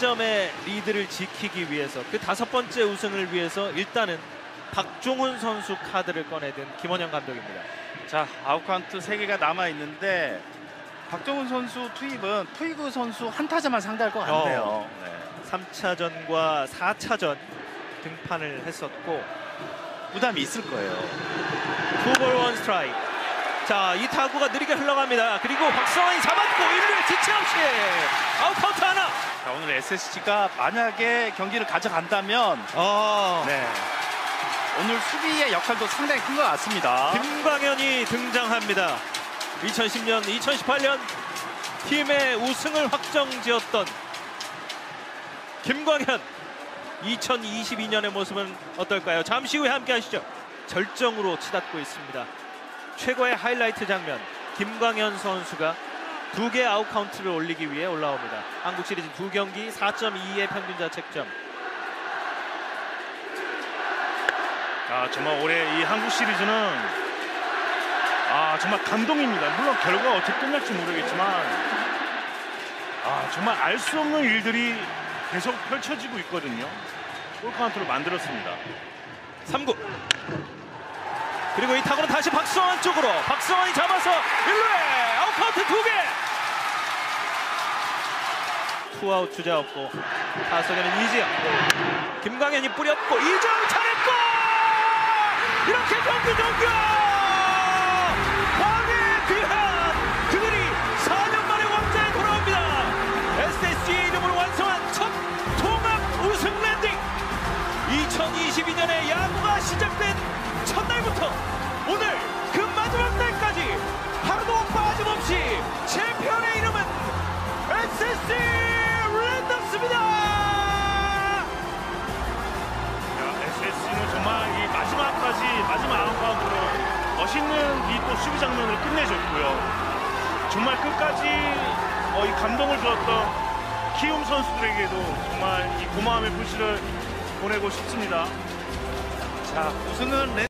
점의 리드를 지키기 위해서 그 다섯 번째 우승을 위해서 일단은 박종훈 선수 카드를 꺼내든 김원형 감독입니다. 자 아웃카운트 3개가 남아 있는데 박종훈 선수 투입은 푸이그 선수 한 타자만 상대할 것 같네요. 어. 네. 3차전과 4차전 등판을 했었고 부담이 있을 거예요. two 볼 one 스트라이크. 자, 이 타구가 느리게 흘러갑니다. 그리고 박성한이 잡았고 1루에 지체 없이 아웃카운트 하나. 자, 오늘 SSG가 만약에 경기를 가져간다면 어. 네. 오늘 수비의 역할도 상당히 큰 것 같습니다. 김광현이 등장합니다. 2010년, 2018년 팀의 우승을 확정지었던 김광현. 2022년의 모습은 어떨까요? 잠시 후에 함께 하시죠. 절정으로 치닫고 있습니다. 최고의 하이라이트 장면. 김광현 선수가 두 개 아웃 카운트를 올리기 위해 올라옵니다. 한국 시리즈 두 경기 4.2의 평균 자책점. 아 정말 올해 이 한국 시리즈는 아 정말 감동입니다. 물론 결과가 어떻게 끝날지 모르겠지만 아 정말 알 수 없는 일들이 계속 펼쳐지고 있거든요. 볼카운트를 만들었습니다. 3구 그리고 이 타구는 다시 박성한 쪽으로. 박성한이 잡아서 1루에 아웃카운트 2개. 투아웃 주자 없고 타석에는 이지영. 김광현이 뿌렸고 이정 잘했고! 이렇게 경기 종료! 왕의 귀환 그들이 4년 만에 왕좌에 돌아옵니다. SSG의 이름으로 완성한 첫 통합 우승 landing. 2022년에 야구가 시작된 SSG 랜덤스입니다. SSG는 정말 이 마지막까지 마지막 아웃카운트로 멋있는 이또 수비 장면을 끝내줬고요. 정말 끝까지 어, 이 감동을 주었던 키움 선수들에게도 정말 이 고마움의 불씨를 보내고 싶습니다. 자, 우승은 랜